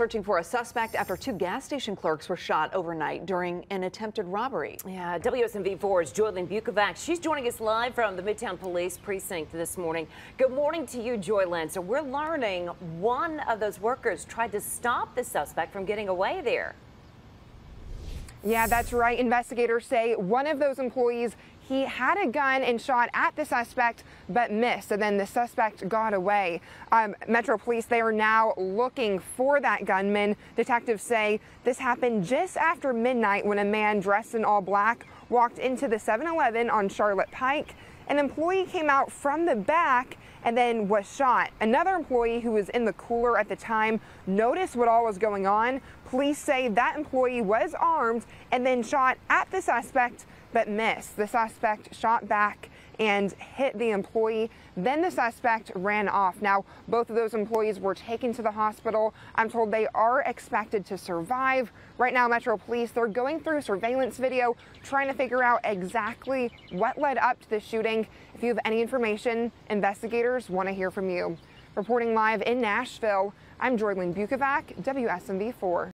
searching for a suspect after two gas station clerks were shot overnight during an attempted robbery. Yeah, WSMV4's Joylyn Bukovac. She's joining us live from the Midtown Police Precinct this morning. Good morning to you, Joylyn. So we're learning one of those workers tried to stop the suspect from getting away there. Yeah, that's right. Investigators say one of those employees he had a gun and shot at the suspect but missed, and then the suspect got away. Um, Metro Police, they are now looking for that gunman. Detectives say this happened just after midnight when a man dressed in all black walked into the 7 Eleven on Charlotte Pike. An employee came out from the back and then was shot. Another employee who was in the cooler at the time noticed what all was going on. Police say that employee was armed and then shot at the suspect but missed. The suspect shot back and hit the employee. Then the suspect ran off. Now, both of those employees were taken to the hospital. I'm told they are expected to survive. Right now, Metro Police, they're going through surveillance video, trying to figure out exactly what led up to the shooting. If you have any information, investigators want to hear from you. Reporting live in Nashville, I'm Joylyn Bukovac, WSMV4.